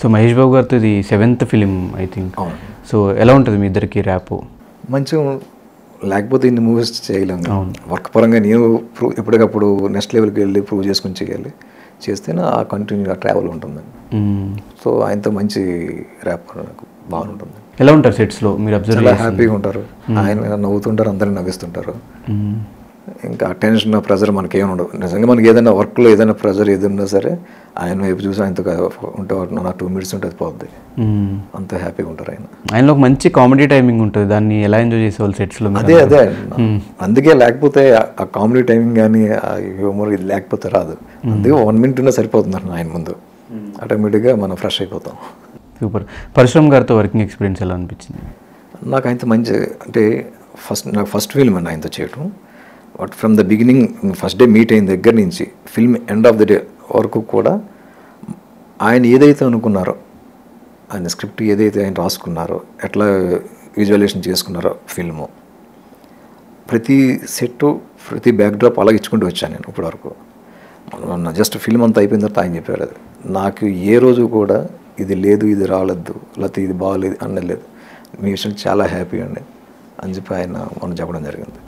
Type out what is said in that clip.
So Mahesh Babu గారితో ఇది seventh film I think. So ఎలా ఉంటుంది మీ ఇద్దరికి ర్యాప్? మంచిగా లేకపోతే ఇన్ని మూవీస్ చేయలేము. వర్క్ పరంగా నేను ప్రూవ్ ఎప్పటికప్పుడు నెక్స్ట్ లెవెల్కి వెళ్ళి ప్రూవ్ చేసుకుని చేయాలి. చేస్తేనే ఆ కంటిన్యూగా ట్రావెల్ ఉంటుందండి సో ఆయనతో మంచి ర్యాప్ నాకు బాగుంటుంది ఎలా ఉంటారు సెట్స్లో? మీరు అబ్జర్వ్ చాలా హ్యాపీగా ఉంటారు. ఆయన నవ్వుతుంటారు అందరిని నవ్విస్తుంటారు. ఇంకా టెన్షన్ ప్రెజర్ మనకి ఏమి ఉండదు. నిజంగా మనకి ఏదైనా వర్క్లో ఏదైనా ప్రెజర్ ఏదైనా సరే ఆయన వైపు చూసి ఆయనతో ఉంటే నాకు టూ మినిట్స్ ఉంటుంది పోద్ది. అంత హ్యాపీగా ఉంటారు ఆయన. ఆయనలో ఒక మంచి కామెడీ టైమింగ్ ఉంటుంది. దాన్ని ఎలా ఎంజాయ్ చేసేవాళ్ళు సెట్స్లో అదే అదే. అందుకే లేకపోతే ఆ- కామెడీ టైమింగ్ కానీ ఆ హ్యూమర్ ఇది లేకపోతే రాదు. అందుకే వన్ మినిట్ ఉన్నా సరిపోతుంది అన్న ఆయన ముందు. ఆటోమేటిక్గా మనం ఫ్రెష్ అయిపోతాం. సూపర్ పరశురామ్ గారితో వర్కింగ్ ఎక్స్పీరియన్స్ ఎలా అనిపించింది? నాకు ఆయనతో మంచి అంటే ఫస్ట్ నాకు ఫస్ట్ ఫిల్మ్ అండి ఆయనతో చేయటం. But from the beginning first day meet అయిన దగ్గర నుంచి film end of the day వరకు కూడా ఆయన ఏదైతే అనుకున్నారో ఆయన స్క్రిప్ట్ ఏదైతే ఆయన రాసుకున్నారో ఎట్లా విజువలేషన్ చేసుకున్నారో ఫిల్ము ప్రతి సెట్ ప్రతి బ్యాక్డ్రాప్ అలాగ ఇచ్చుకుంటూ వచ్చాను నేను ఇప్పటివరకు. జస్ట్ ఫిల్మ్ అంతా అయిపోయిన తర్వాత ఆయన చెప్పారు అది. నాకు ఏ రోజు కూడా ఇది లేదు ఇది రాలేదు లేకపోతే ఇది బాగాలేదు అనలేదు లేదు మీ విషయం చాలా హ్యాపీ అండి అని చెప్పి ఆయన మనం చెప్పడం జరిగింది.